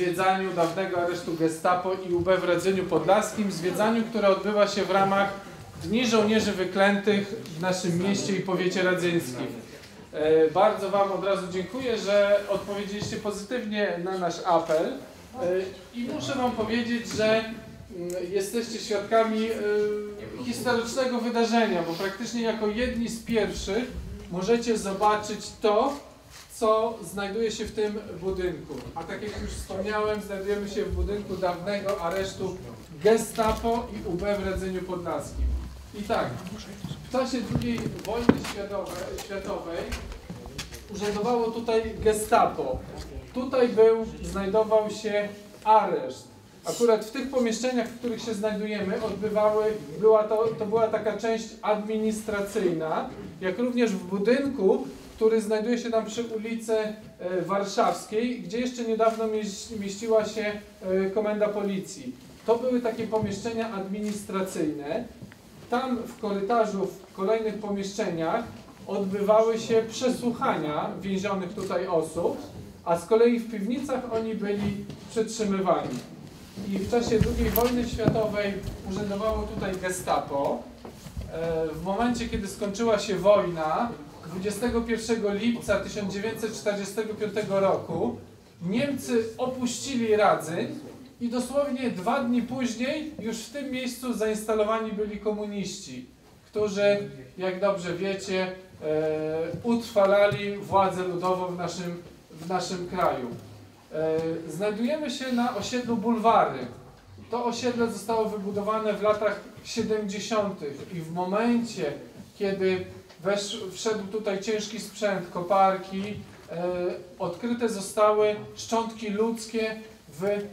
zwiedzaniu dawnego aresztu Gestapo i UB w Radzeniu Podlaskim. Zwiedzaniu, które odbywa się w ramach Dni Żołnierzy Wyklętych w naszym mieście i powiecie radzieńskim. E, Bardzo Wam od razu dziękuję, że odpowiedzieliście pozytywnie na nasz apel. E, I muszę Wam powiedzieć, że mm, jesteście świadkami e, historycznego wydarzenia, bo praktycznie jako jedni z pierwszych możecie zobaczyć to, co znajduje się w tym budynku. A tak jak już wspomniałem, znajdujemy się w budynku dawnego aresztu Gestapo i UB w Radzeniu Podlaskim. I tak, w czasie II wojny światowej, urzędowało tutaj Gestapo. Tutaj był, znajdował się areszt. Akurat w tych pomieszczeniach, w których się znajdujemy, odbywały, była to, to była taka część administracyjna, jak również w budynku, który znajduje się tam przy ulicy e, Warszawskiej, gdzie jeszcze niedawno mieś- mieściła się e, komenda policji. To były takie pomieszczenia administracyjne. Tam w korytarzu, w kolejnych pomieszczeniach odbywały się przesłuchania więzionych tutaj osób, a z kolei w piwnicach oni byli przetrzymywani. I w czasie II wojny światowej urzędowało tutaj Gestapo. E, W momencie, kiedy skończyła się wojna, 21 lipca 1945 roku Niemcy opuścili Radzyń i dosłownie dwa dni później już w tym miejscu zainstalowani byli komuniści, którzy, jak dobrze wiecie, e, utrwalali władzę ludową w naszym, w naszym kraju. E, Znajdujemy się na osiedlu Bulwary. To osiedle zostało wybudowane w latach 70. i w momencie, kiedy wesz, wszedł tutaj ciężki sprzęt, koparki, e, odkryte zostały szczątki ludzkie w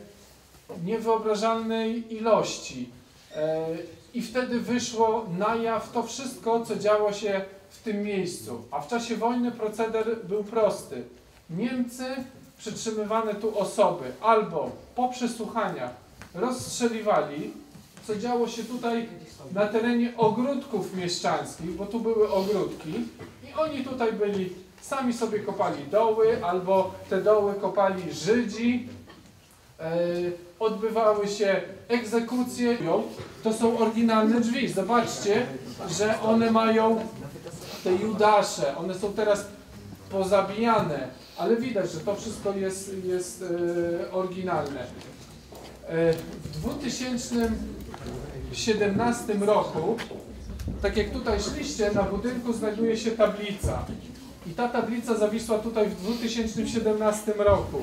niewyobrażalnej ilości. E, I wtedy wyszło na jaw to wszystko, co działo się w tym miejscu. A w czasie wojny proceder był prosty. Niemcy przytrzymywane tu osoby albo po przesłuchaniach rozstrzeliwali, co działo się tutaj na terenie ogródków mieszczanskich, bo tu były ogródki i oni tutaj byli, sami sobie kopali doły, albo te doły kopali Żydzi, e, odbywały się egzekucje. To są oryginalne drzwi. Zobaczcie, że one mają te Judasze. One są teraz pozabijane, ale widać, że to wszystko jest, jest e, oryginalne. E, w 2000 17 roku, tak jak tutaj szliście, na budynku znajduje się tablica. I ta tablica zawisła tutaj w 2017 roku.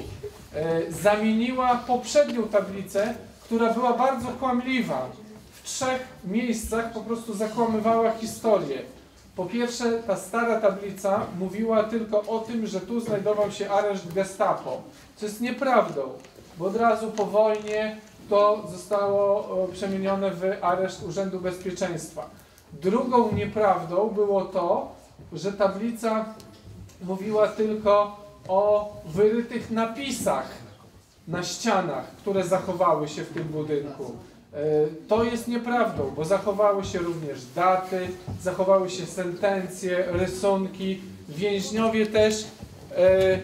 E, zamieniła poprzednią tablicę, która była bardzo kłamliwa. W trzech miejscach po prostu zakłamywała historię. Po pierwsze, ta stara tablica mówiła tylko o tym, że tu znajdował się areszt gestapo, co jest nieprawdą, bo od razu po wojnie to zostało e, przemienione w areszt Urzędu Bezpieczeństwa. Drugą nieprawdą było to, że tablica mówiła tylko o wyrytych napisach na ścianach, które zachowały się w tym budynku. E, To jest nieprawdą, bo zachowały się również daty, zachowały się sentencje, rysunki. Więźniowie też e,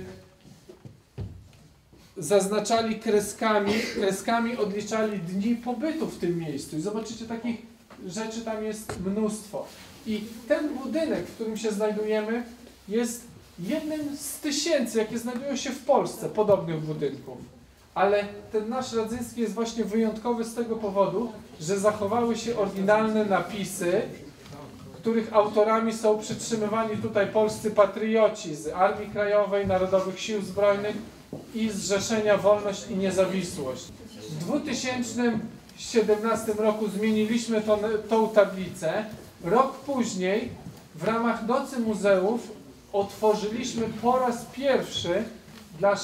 zaznaczali kreskami, kreskami odliczali dni pobytu w tym miejscu. I zobaczycie, takich rzeczy tam jest mnóstwo. I ten budynek, w którym się znajdujemy, jest jednym z tysięcy, jakie znajdują się w Polsce, podobnych budynków. Ale ten nasz radzyński jest właśnie wyjątkowy z tego powodu, że zachowały się oryginalne napisy, których autorami są przytrzymywani tutaj polscy patrioci z Armii Krajowej, Narodowych Sił Zbrojnych i Zrzeszenia Wolność i Niezawisłość. W 2017 roku zmieniliśmy tą, tą tablicę. Rok później w ramach Nocy Muzeów otworzyliśmy po raz pierwszy dla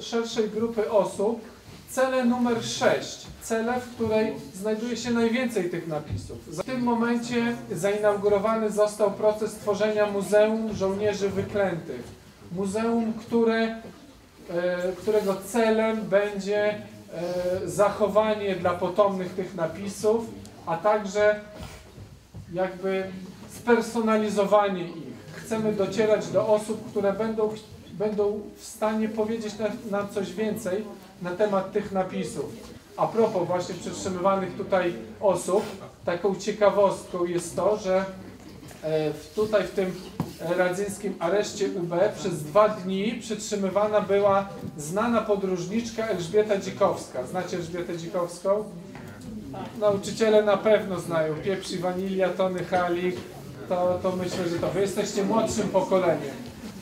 szerszej, grupy osób celę numer 6, celę, w której znajduje się najwięcej tych napisów. W tym momencie zainaugurowany został proces tworzenia Muzeum Żołnierzy Wyklętych. Muzeum, które, którego celem będzie e, zachowanie dla potomnych tych napisów, a także jakby spersonalizowanie ich. Chcemy docierać do osób, które będą będą w stanie powiedzieć nam, coś więcej na temat tych napisów. A propos właśnie przetrzymywanych tutaj osób, taką ciekawostką jest to, że e, tutaj w tym radzyńskim areszcie UB przez dwa dni przetrzymywana była znana podróżniczka Elżbieta Dzikowska. Znacie Elżbietę Dzikowską? Nauczyciele na pewno znają. Pieprz i wanilia, Tony Halik. To, to myślę, że to wy jesteście młodszym pokoleniem.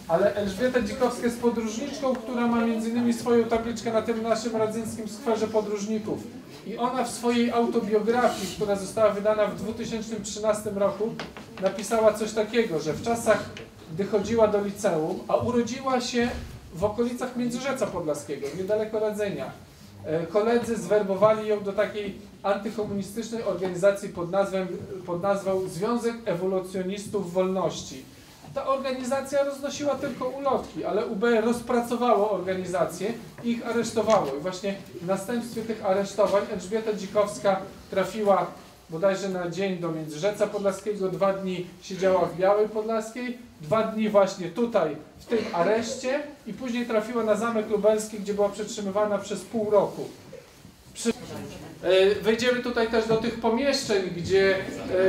Ale Elżbieta Dzikowska jest podróżniczką, która ma między innymi swoją tabliczkę na tym naszym radzyńskim skwerze podróżników. I ona w swojej autobiografii, która została wydana w 2013 roku, napisała coś takiego, że w czasach, gdy chodziła do liceum, a urodziła się w okolicach Międzyrzeca Podlaskiego, niedaleko Radzenia, e, koledzy zwerbowali ją do takiej antykomunistycznej organizacji pod, nazwą, pod nazwą Związek Ewolucjonistów Wolności. Ta organizacja roznosiła tylko ulotki, ale UB rozpracowało organizację i ich aresztowało. I właśnie w następstwie tych aresztowań Elżbieta Dzikowska trafiła bodajże na dzień do Międzyrzeca Podlaskiego, dwa dni siedziała w Białej Podlaskiej, dwa dni właśnie tutaj w tym areszcie i później trafiła na Zamek Lubelski, gdzie była przetrzymywana przez pół roku. E, Wejdziemy tutaj też do tych pomieszczeń, gdzie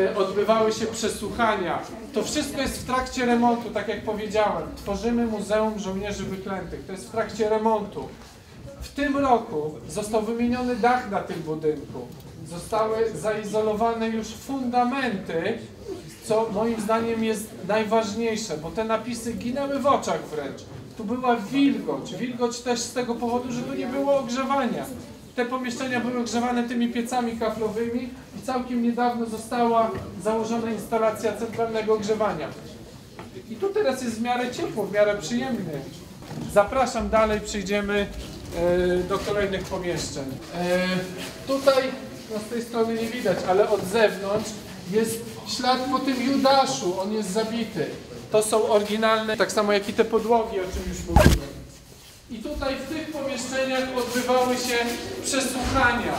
e, odbywały się przesłuchania. To wszystko jest w trakcie remontu, tak jak powiedziałem. Tworzymy Muzeum Żołnierzy Wyklętych. To jest w trakcie remontu. W tym roku został wymieniony dach na tym budynku. Zostały zaizolowane już fundamenty, co moim zdaniem jest najważniejsze, bo te napisy ginęły w oczach wręcz. Tu była wilgoć. Wilgoć też z tego powodu, że tu nie było ogrzewania. Te pomieszczenia były ogrzewane tymi piecami kaflowymi i całkiem niedawno została założona instalacja centralnego ogrzewania. I tu teraz jest w miarę ciepło, w miarę przyjemnie. Zapraszam dalej, przejdziemy e, do kolejnych pomieszczeń. E, tutaj, no z tej strony nie widać, ale od zewnątrz jest ślad po tym Judaszu, on jest zabity. To są oryginalne, tak samo jak i te podłogi, o czym już mówiłem. Tutaj w tych pomieszczeniach odbywały się przesłuchania,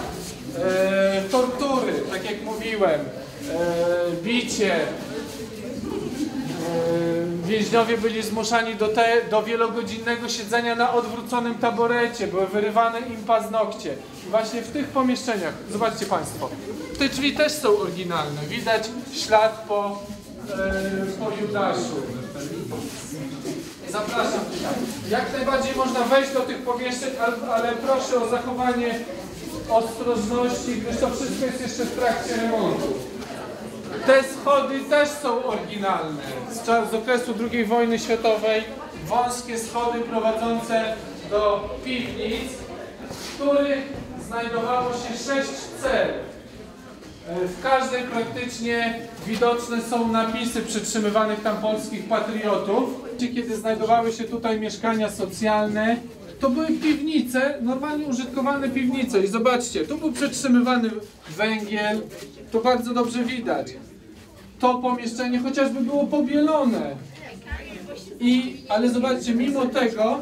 e, tortury, tak jak mówiłem, e, bicie. E, więźniowie byli zmuszani do, te, do wielogodzinnego siedzenia na odwróconym taborecie, były wyrywane im paznokcie. I właśnie w tych pomieszczeniach, zobaczcie Państwo, te drzwi też są oryginalne, widać ślad po, e, po Judaszu. Zapraszam. Jak najbardziej można wejść do tych pomieszczeń, ale, ale proszę o zachowanie ostrożności, gdyż to wszystko jest jeszcze w trakcie remontu. Te schody też są oryginalne. Z, czas, z okresu II wojny światowej wąskie schody prowadzące do piwnic, w których znajdowało się sześć cel. E, W każdej praktycznie widoczne są napisy przytrzymywanych tam polskich patriotów. Kiedy znajdowały się tutaj mieszkania socjalne, to były piwnice, normalnie użytkowane piwnice. I zobaczcie, tu był przetrzymywany węgiel, to bardzo dobrze widać. To pomieszczenie chociażby było pobielone. I, ale zobaczcie, mimo tego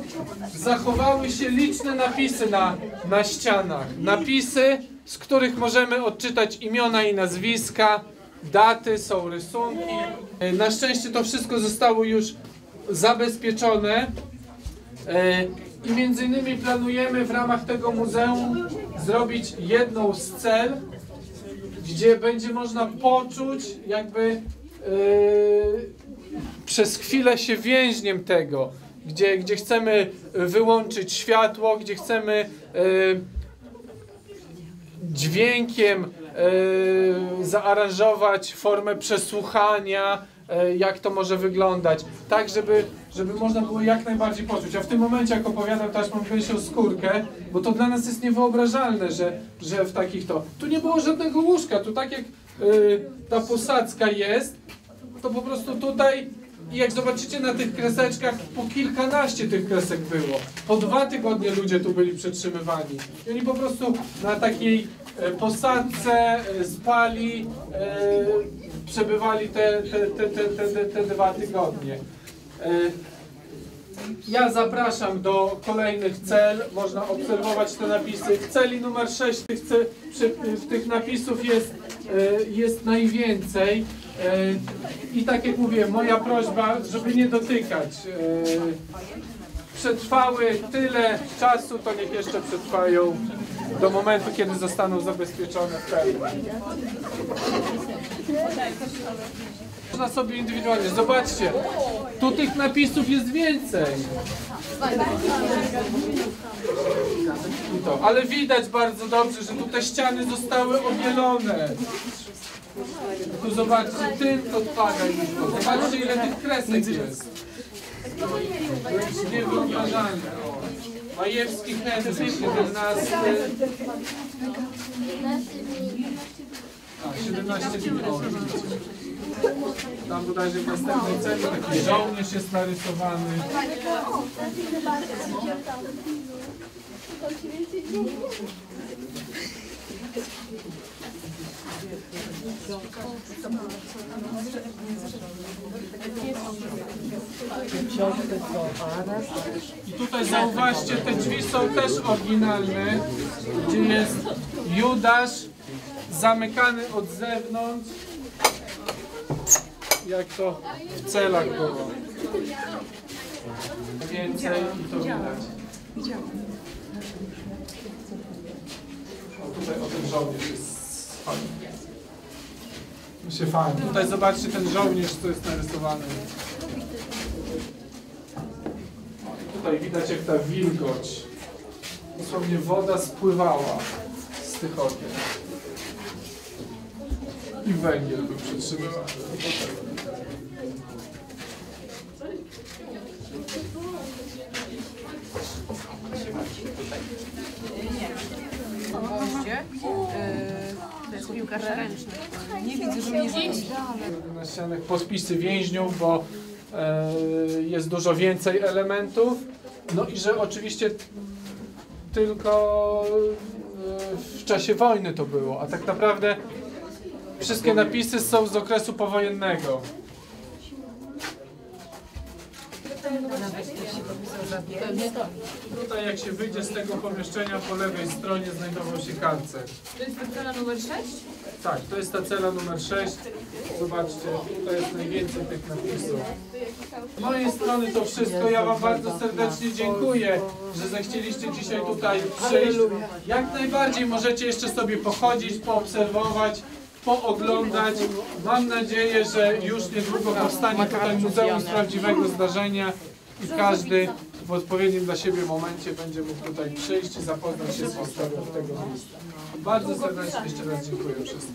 zachowały się liczne napisy na, na ścianach. Napisy, z których możemy odczytać imiona i nazwiska, daty, są rysunki. Na szczęście to wszystko zostało już zabezpieczone. E, I między innymi planujemy w ramach tego muzeum zrobić jedną z cel, gdzie będzie można poczuć jakby yy, przez chwilę się więźniem tego, gdzie, gdzie chcemy wyłączyć światło, gdzie chcemy yy, dźwiękiem zaaranżować formę przesłuchania, jak to może wyglądać, tak żeby, żeby można było jak najbardziej poczuć. A w tym momencie, jak opowiadam, mam gęsią skórkę, bo to dla nas jest niewyobrażalne, że, że w takich to... Tu nie było żadnego łóżka, tu tak jak yy, ta posadzka jest, to po prostu tutaj i jak zobaczycie na tych kreseczkach, po kilkanaście tych kresek było. Po dwa tygodnie ludzie tu byli przetrzymywani. I oni po prostu na takiej e, posadce e, spali, e, przebywali te, te, te, te, te, te, te dwa tygodnie. E, ja zapraszam do kolejnych cel. Można obserwować te napisy. W celi numer 6 tych, tych napisów jest, e, jest najwięcej. E, I tak jak mówię, moja prośba, żeby nie dotykać. Przetrwały tyle czasu, to niech jeszcze przetrwają do momentu, kiedy zostaną zabezpieczone w pełni. Można sobie indywidualnie. Zobaczcie, tu tych napisów jest więcej. To, ale widać bardzo dobrze, że tu te ściany zostały obielone. Tu zobaczcie, tylko trwaga już. Zobaczcie ile tych kresek jest. Wręcz niewyobrażalne. O. Majewski Henryk, 17. A, 17 milionów. Tam bodajże w następnej cenie taki żołnierz jest narysowany. I tutaj zauważcie, te drzwi są też oryginalne, gdzie jest Judasz zamykany od zewnątrz, jak to w celach było. Więcej i to widać. O, tutaj o ten żołnierz jest fajny. Się fajnie. Tutaj zobaczcie ten żołnierz, co jest narysowany. Tutaj widać jak ta wilgoć. Dosłownie woda spływała z tych okien. I węgiel był przytrzymywany. gwoździe. Yy, to jest piłkarz ręczny. Nie widzę, że mnie na ścianach podpisy więźniów, bo e, jest dużo więcej elementów. No i że oczywiście tylko e, w czasie wojny to było, a tak naprawdę wszystkie napisy są z okresu powojennego. Tutaj jak się wyjdzie z tego pomieszczenia po lewej stronie znajdował się karcer. To jest cela numer 6? Tak, to jest ta cela numer 6. Zobaczcie, tutaj jest najwięcej tych napisów. Z mojej strony to wszystko. Ja Wam bardzo serdecznie dziękuję, że zechcieliście dzisiaj tutaj przyjść. Jak najbardziej możecie jeszcze sobie pochodzić, poobserwować, pooglądać. Mam nadzieję, że już niedługo powstanie tutaj Muzeum z Prawdziwego Zdarzenia i każdy w odpowiednim dla siebie momencie będzie mógł tutaj przyjść i zapoznać się z historią tego miejsca. Bardzo serdecznie jeszcze raz dziękuję wszystkim.